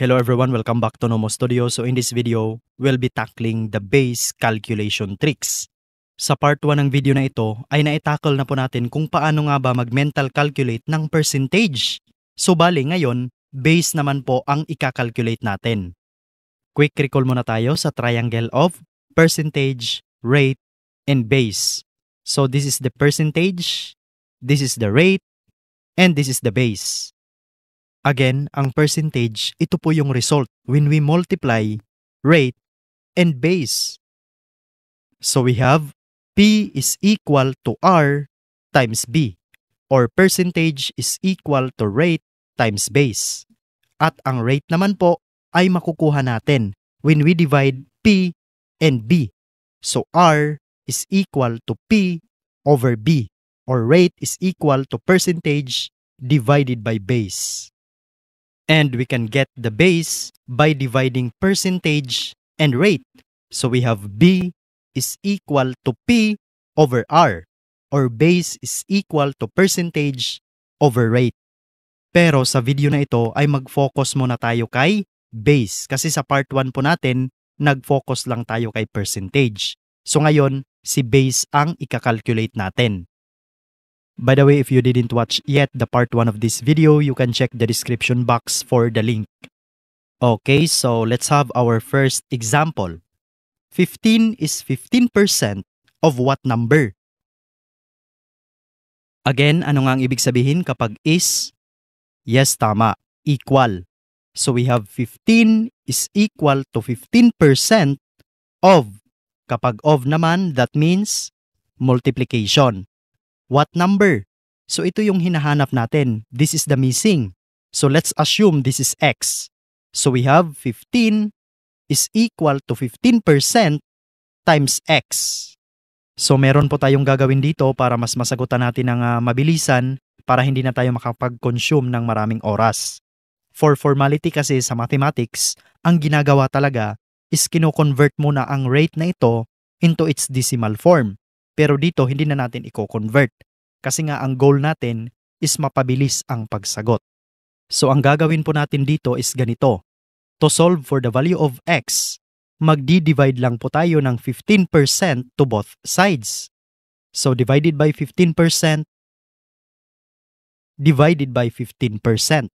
Hello everyone, welcome back to Nomo Studio. So in this video, we'll be tackling the base calculation tricks. Sa part 1 ng video na ito ay naitackle na po natin kung paano nga ba mag-mental calculate ng percentage. So bali ngayon, base naman po ang ika-calculate natin. Quick recall muna tayo sa triangle of percentage, rate, and base. So this is the percentage, this is the rate, and this is the base. Again, ang percentage, ito po yung result when we multiply rate and base. So we have P is equal to R times B or percentage is equal to rate times base. At ang rate naman po ay makukuha natin when we divide P and B. So R is equal to P over B or rate is equal to percentage divided by base. And we can get the base by dividing percentage and rate. So we have B is equal to P over R or base is equal to percentage over rate. Pero sa video na ito ay mag-focus muna tayo kay base kasi sa part 1 po natin nag-focus lang tayo kay percentage. So ngayon, si base ang ika-calculate natin. By the way, if you didn't watch yet the part 1 of this video, you can check the description box for the link. Okay, so let's have our first example. 15 is 15% of what number? Again, ano nga ang ibig sabihin kapag is? Yes, tama. Equal. So we have 15 is equal to 15% of. Kapag of naman, that means multiplication. What number? So ito yung hinahanap natin. This is the missing. So let's assume this is x. So we have 15 is equal to 15% times x. So meron po tayong gagawin dito para mas masagutan natin ng uh, mabilisan para hindi na tayo makapag-consume ng maraming oras. For formality kasi sa mathematics, ang ginagawa talaga is kino-convert muna ang rate na ito into its decimal form. Pero dito hindi na natin i-convert kasi nga ang goal natin is mapabilis ang pagsagot. So ang gagawin po natin dito is ganito. To solve for the value of x, magdi-divide lang po tayo ng 15% to both sides. So divided by 15%, divided by 15%.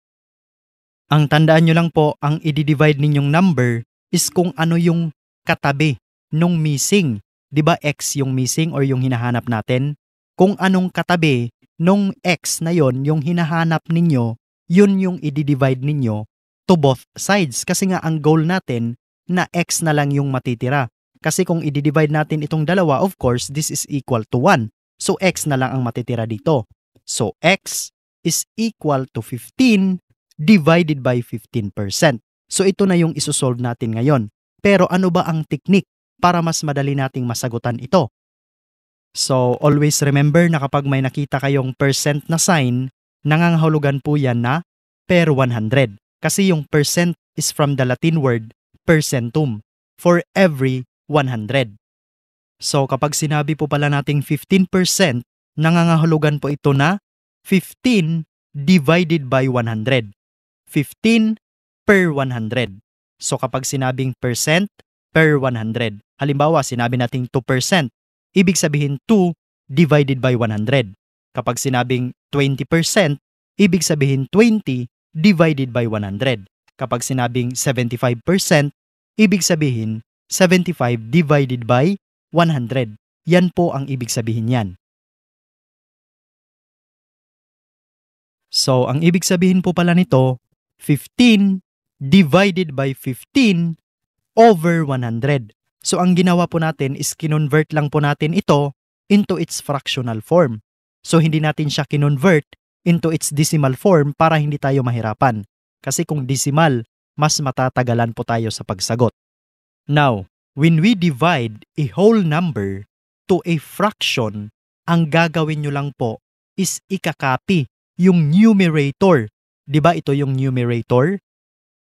Ang tandaan nyo lang po, ang i-divide ninyong number is kung ano yung katabi nung missing. 'Di ba x yung missing or yung hinahanap natin? Kung anong katabi nung x na yon yung hinahanap ninyo, yun yung i-divide ninyo to both sides. Kasi nga ang goal natin na x na lang yung matitira. Kasi kung i-divide natin itong dalawa, of course, this is equal to 1. So x na lang ang matitira dito. So x is equal to 15 divided by 15%. So ito na yung isosolve natin ngayon. Pero ano ba ang technique para mas madali nating masagutan ito? So always remember na kapag may nakita kayong percent na sign, nangangahulugan po yan na per 100. Kasi yung percent is from the Latin word percentum, for every 100. So kapag sinabi po pala nating 15%, nangangahulugan po ito na 15 divided by 100. 15 per 100. So kapag sinabing percent per 100, halimbawa sinabi nating 2%, ibig sabihin 2 divided by 100. Kapag sinabing 20%, ibig sabihin 20 divided by 100. Kapag sinabing 75%, ibig sabihin 75 divided by 100. Yan po ang ibig sabihin yan. So, ang ibig sabihin po pala nito, 15 divided by 15 over 100. So, ang ginawa po natin is kinonvert lang po natin ito into its fractional form. So, hindi natin siya kinonvert into its decimal form para hindi tayo mahirapan. Kasi kung decimal, mas matatagalan po tayo sa pagsagot. Now, when we divide a whole number to a fraction, ang gagawin nyo lang po is ikakapi yung numerator. ba ito yung numerator?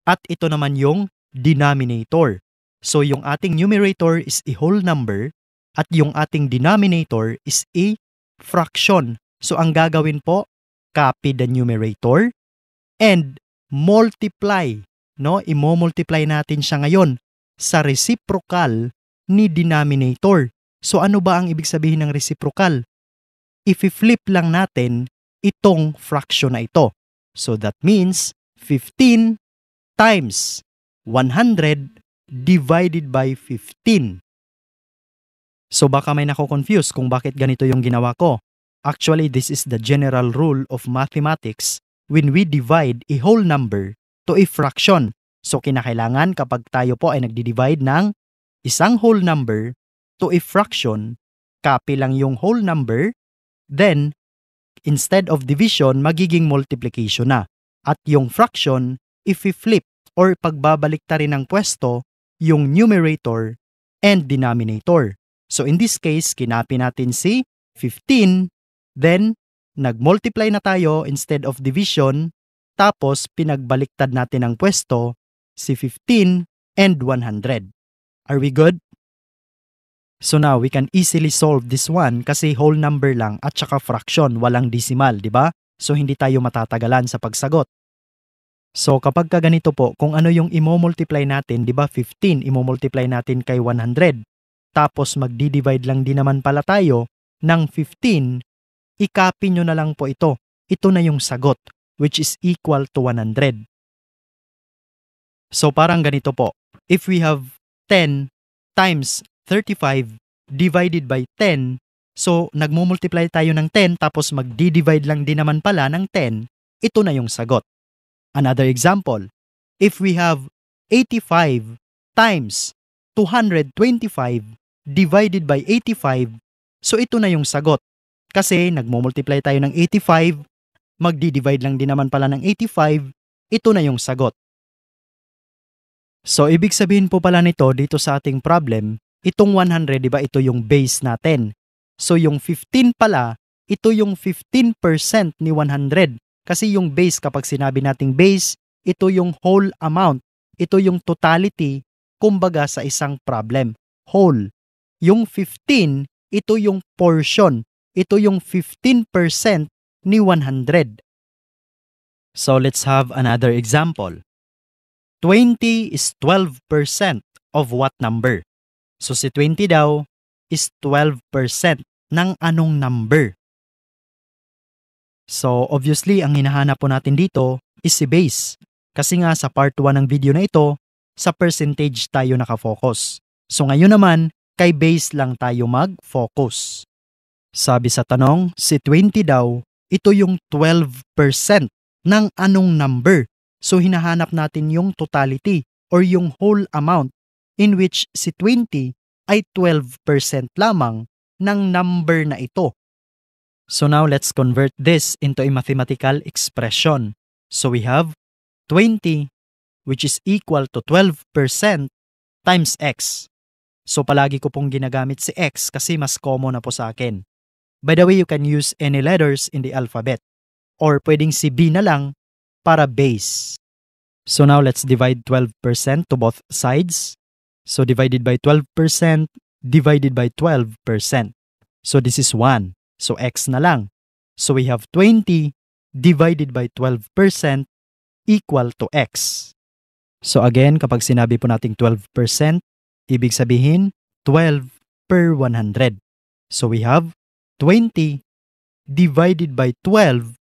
At ito naman yung denominator. So yung ating numerator is a whole number at yung ating denominator is a fraction. So ang gagawin po, copy the numerator and multiply no, imo-multiply natin siya ngayon sa reciprocal ni denominator. So ano ba ang ibig sabihin ng reciprocal? If-flip lang natin itong fraction na ito. So that means 15 times 100 divided by 15. So baka may nako-confuse kung bakit ganito yung ginawa ko. Actually, this is the general rule of mathematics when we divide a whole number to a fraction. So kinakailangan kapag tayo po ay nagdi-divide ng isang whole number to a fraction, copy lang yung whole number, then instead of division, magiging multiplication na. At yung fraction, if we flip or pagbabalik ta rin ng pwesto, yung numerator and denominator. So in this case, kinapi natin si 15 Then, nag-multiply na tayo instead of division, tapos pinagbaliktad natin ang pwesto, si 15 and 100. Are we good? So now, we can easily solve this one kasi whole number lang at saka fraction, walang decimal, di ba? So hindi tayo matatagalan sa pagsagot. So kapag ka ganito po, kung ano yung imo-multiply natin, di ba 15, imo-multiply natin kay 100. Tapos magdi-divide lang din naman pala tayo ng 15 i-copy nyo na lang po ito. Ito na yung sagot, which is equal to 100. So parang ganito po. If we have 10 times 35 divided by 10, so nagmumultiply tayo ng 10 tapos magdi-divide lang din naman pala ng 10, ito na yung sagot. Another example, if we have 85 times 225 divided by 85, so ito na yung sagot. Kasi nagmo-multiply tayo ng 85, magdi-divide lang din naman pala ng 85, ito na yung sagot. So ibig sabihin po pala nito dito sa ating problem, itong 100, di ba ito yung base natin. So yung 15 pala, ito yung 15% ni 100. Kasi yung base kapag sinabi nating base, ito yung whole amount. Ito yung totality, kumbaga sa isang problem. Whole. Yung 15, ito yung portion ito yung 15% ni 100. So let's have another example. 20 is 12% of what number? So si 20 daw is 12% ng anong number? So obviously ang hinahanap po natin dito is si base. Kasi nga sa part 1 ng video na ito, sa percentage tayo nakafocus. So ngayon naman, kay base lang tayo mag-focus. Sabi sa tanong, si 20 daw, ito yung 12% ng anong number. So hinahanap natin yung totality or yung whole amount in which si 20 ay 12% lamang ng number na ito. So now let's convert this into a mathematical expression. So we have 20 which is equal to 12% times x. So palagi ko pong ginagamit si x kasi mas common na po sa akin. By the way, you can use any letters in the alphabet. Or pwedeng si B na lang para base. So now let's divide 12% to both sides. So divided by 12% divided by 12%. So this is 1. So x na lang. So we have 20 divided by 12% equal to x. So again, kapag sinabi po nating 12%, ibig sabihin 12 per 100. So we have 20 divided by 12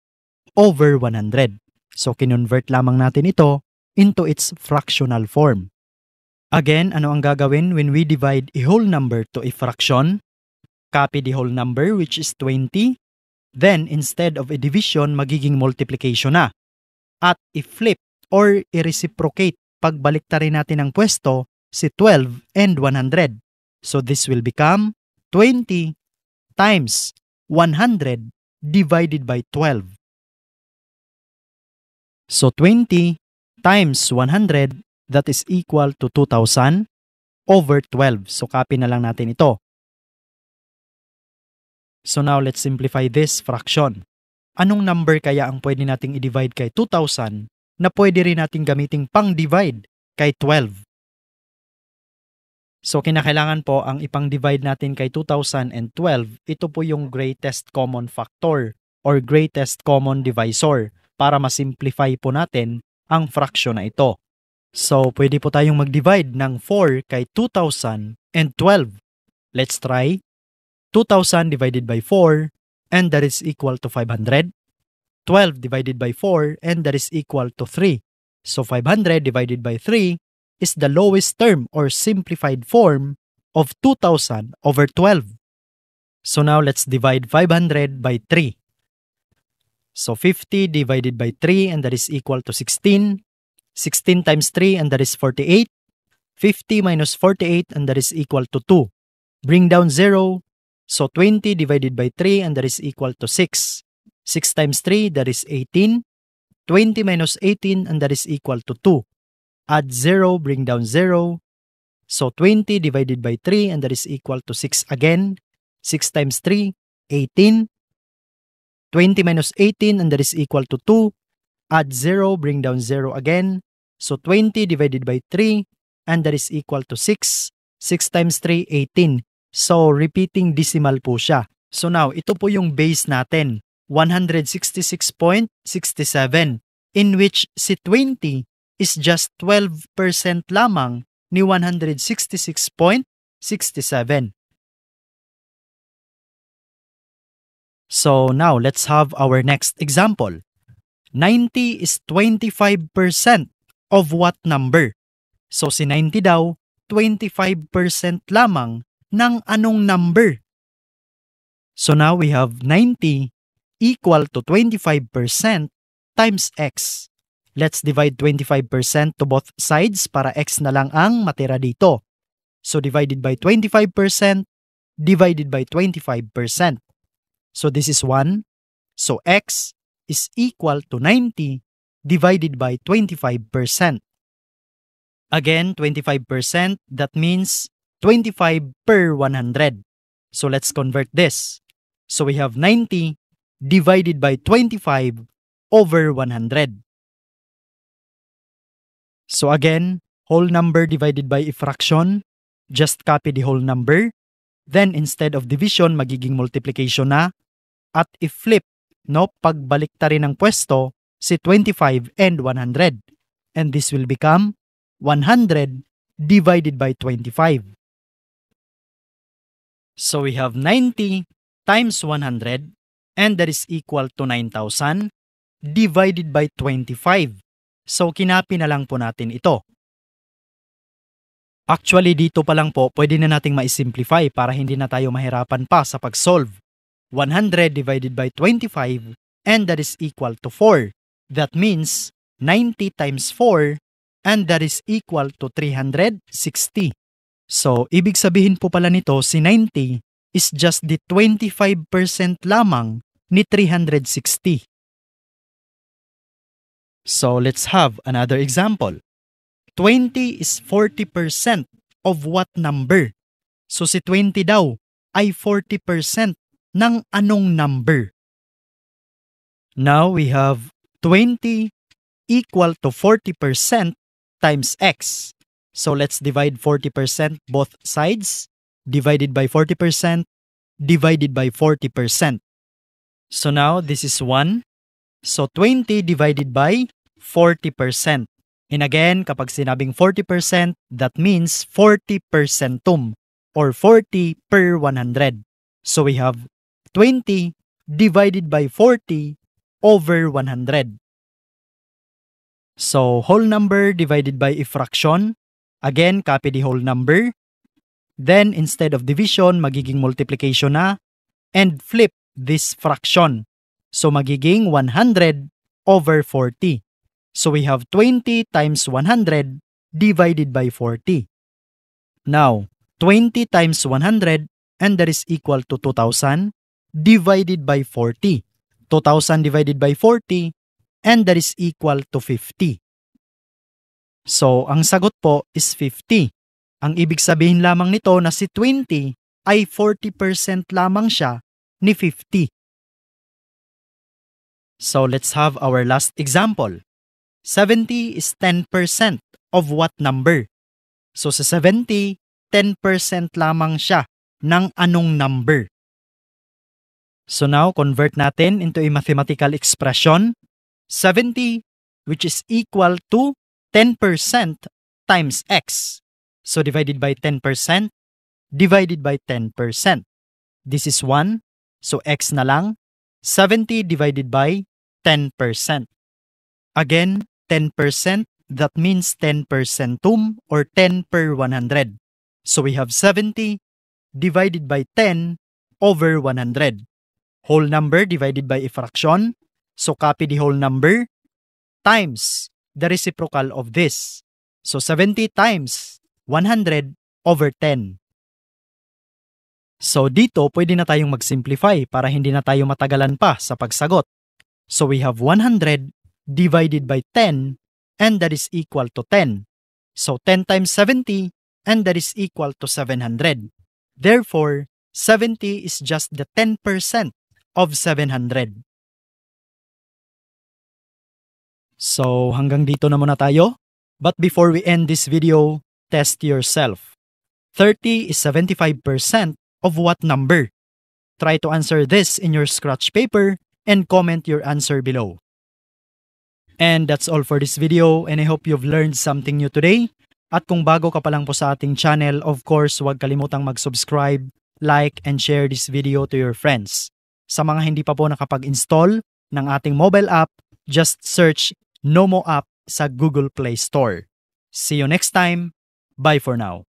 over 100. So kinonvert lamang natin ito into its fractional form. Again, ano ang gagawin when we divide a whole number to a fraction? Copy the whole number which is 20. Then, instead of a division, magiging multiplication na. At i-flip or i-reciprocate pagbalik rin natin ang pwesto si 12 and 100. So this will become 20 times 100 divided by 12. So 20 times 100 that is equal to 2,000 over 12. So copy na lang natin ito. So now let's simplify this fraction. Anong number kaya ang pwede nating i-divide kay 2,000 na pwede rin nating gamiting pang-divide kay 12? So kinakailangan po ang ipang-divide natin kay 2012, ito po yung greatest common factor or greatest common divisor para masimplify po natin ang fraction na ito. So, pwede po tayong mag-divide ng 4 kay 2,000 and 12. Let's try. 2,000 divided by 4 and that is equal to 500. 12 divided by 4 and that is equal to 3. So 500 divided by 3 is the lowest term or simplified form of 2,000 over 12. So now let's divide 500 by 3. So 50 divided by 3 and that is equal to 16. 16 times 3 and that is 48. 50 minus 48 and that is equal to 2. Bring down 0. So 20 divided by 3 and that is equal to 6. 6 times 3 that is 18. 20 minus 18 and that is equal to 2. Add 0, bring down 0. So 20 divided by 3 and that is equal to 6 again. 6 times 3, 18. 20 minus 18 and that is equal to 2. Add 0, bring down 0 again. So 20 divided by 3 and that is equal to 6. 6 times 3, 18. So repeating decimal po siya. So now, ito po yung base natin. 166.67 in which si 20 is just 12% lamang ni 166.67. So now let's have our next example. 90 is 25% of what number? So si 90 daw, 25% lamang ng anong number? So now we have 90 equal to 25% times x. Let's divide 25% to both sides para x na lang ang matira dito. So divided by 25% divided by 25%. So this is 1. So x is equal to 90 divided by 25%. Again, 25%, that means 25 per 100. So let's convert this. So we have 90 divided by 25 over 100. So again, whole number divided by a fraction, just copy the whole number. Then instead of division, magiging multiplication na. At i-flip, no, pagbalik ta rin ng pwesto, si 25 and 100. And this will become 100 divided by 25. So we have 90 times 100 and that is equal to 9,000 divided by 25. So kinapi na lang po natin ito. Actually dito pa lang po pwede na nating ma-simplify para hindi na tayo mahirapan pa sa pag-solve. 100 divided by 25 and that is equal to 4. That means 90 times 4 and that is equal to 360. So, ibig sabihin po pala nito si 90 is just the 25% lamang ni 360. So, let's have another example. 20 is 40% of what number? So, si 20 daw ay 40% ng anong number? Now, we have 20 equal to 40% times x. So let's divide 40% both sides. Divided by 40%, divided by 40%. So now this is 1. So 20 divided by 40%. And again, kapag sinabing 40%, that means 40 percentum or 40 per 100. So we have 20 divided by 40 over 100. So whole number divided by a fraction, Again, copy the whole number. Then, instead of division, magiging multiplication na. And flip this fraction. So, magiging 100 over 40. So, we have 20 times 100 divided by 40. Now, 20 times 100 and that is equal to 2,000 divided by 40. 2,000 divided by 40 and that is equal to 50. So, ang sagot po is 50. Ang ibig sabihin lamang nito na si 20 ay 40% lamang siya ni 50. So, let's have our last example. 70 is 10% of what number? So, sa 70, 10% lamang siya ng anong number? So now, convert natin into a mathematical expression. 70, which is equal to 10% times x. So divided by 10%, divided by 10%. This is 1, so x na lang. 70 divided by 10%. Again, 10%, that means 10 percentum or 10 per 100. So we have 70 divided by 10 over 100. Whole number divided by a fraction. So copy the whole number times the reciprocal of this. So 70 times 100 over 10. So dito pwede na tayong mag-simplify para hindi na tayo matagalan pa sa pagsagot. So we have 100 divided by 10 and that is equal to 10. So 10 times 70 and that is equal to 700. Therefore, 70 is just the 10% of 700. So hanggang dito na muna tayo. But before we end this video, test yourself. 30 is 75% of what number? Try to answer this in your scratch paper and comment your answer below. And that's all for this video and I hope you've learned something new today. At kung bago ka pa lang po sa ating channel, of course, huwag kalimutang mag-subscribe, like, and share this video to your friends. Sa mga hindi pa po nakapag-install ng ating mobile app, just search Nomo app sa Google Play Store. See you next time. Bye for now.